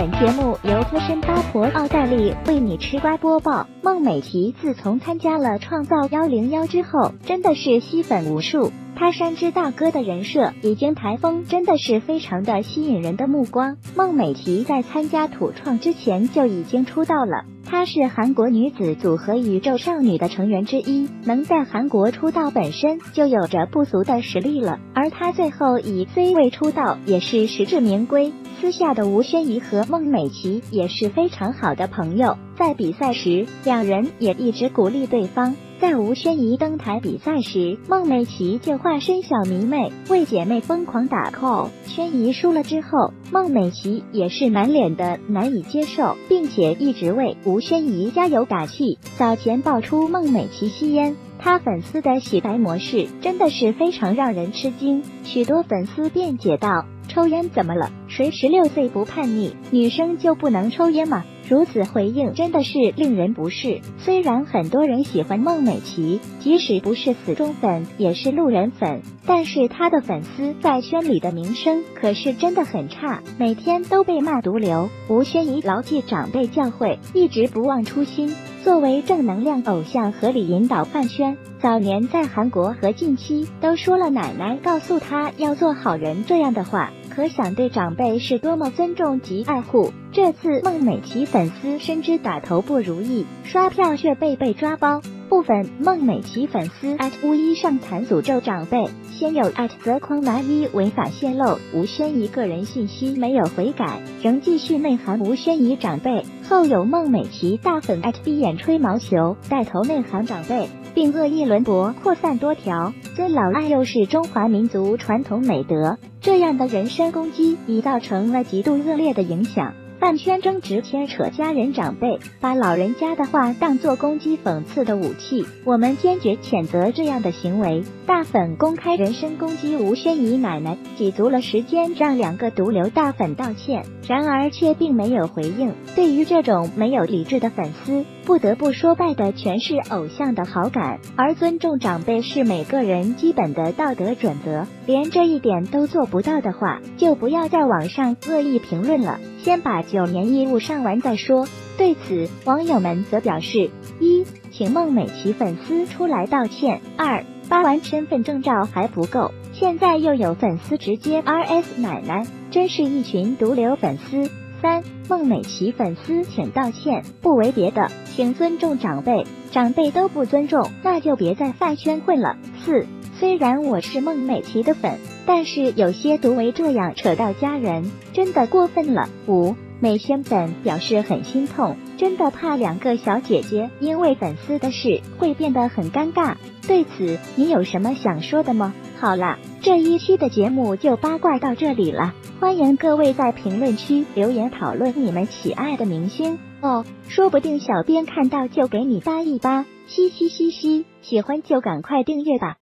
本节目由资深八婆奥黛丽为你吃瓜播报。孟美岐自从参加了《创造幺零幺》之后，真的是吸粉无数。她山之大哥的人设已经台风，真的是非常的吸引人的目光。孟美岐在参加土创之前就已经出道了。她是韩国女子组合宇宙少女的成员之一，能在韩国出道本身就有着不俗的实力了。而她最后以 C 位出道也是实至名归。私下的吴宣仪和孟美岐也是非常好的朋友，在比赛时两人也一直鼓励对方。在吴宣仪登台比赛时，孟美岐就化身小迷妹，为姐妹疯狂打 call。宣仪输了之后，孟美岐也是满脸的难以接受，并且一直为吴宣仪加油打气。早前爆出孟美岐吸烟，她粉丝的洗白模式真的是非常让人吃惊。许多粉丝辩解道：“抽烟怎么了？谁十六岁不叛逆？女生就不能抽烟吗？”如此回应真的是令人不适。虽然很多人喜欢孟美岐，即使不是死忠粉，也是路人粉，但是她的粉丝在圈里的名声可是真的很差，每天都被骂毒瘤。吴宣仪牢记长辈教诲，一直不忘初心，作为正能量偶像，合理引导饭圈。早年在韩国和近期都说了奶奶告诉他要做好人这样的话。可想对长辈是多么尊重及爱护。这次孟美岐粉丝深知打头不如意，刷票却被被抓包。部分孟美岐粉丝无一上残诅咒长辈，先有泽匡拿一违法泄露吴宣仪个人信息没有悔改，仍继续内涵吴宣仪长辈；后有孟美岐大粉闭眼吹毛球，带头内涵长辈，并恶意轮播扩散多条尊老爱幼是中华民族传统美德。这样的人身攻击已造成了极度恶劣的影响。饭圈争执牵扯家人长辈，把老人家的话当作攻击讽刺的武器，我们坚决谴责这样的行为。大粉公开人身攻击吴宣仪奶奶，挤足了时间让两个毒瘤大粉道歉，然而却并没有回应。对于这种没有理智的粉丝，不得不说败的全是偶像的好感。而尊重长辈是每个人基本的道德准则，连这一点都做不到的话，就不要在网上恶意评论了。先把九年义务上完再说。对此，网友们则表示：一，请孟美岐粉丝出来道歉；二，发完身份证照还不够，现在又有粉丝直接 R S 奶奶，真是一群毒瘤粉丝。三，孟美岐粉丝请道歉，不为别的，请尊重长辈，长辈都不尊重，那就别在饭圈混了。四，虽然我是孟美岐的粉。但是有些毒为这样扯到家人，真的过分了。五美仙粉表示很心痛，真的怕两个小姐姐因为粉丝的事会变得很尴尬。对此你有什么想说的吗？好了，这一期的节目就八卦到这里了，欢迎各位在评论区留言讨论你们喜爱的明星哦，说不定小编看到就给你扒一扒。嘻嘻嘻嘻，喜欢就赶快订阅吧。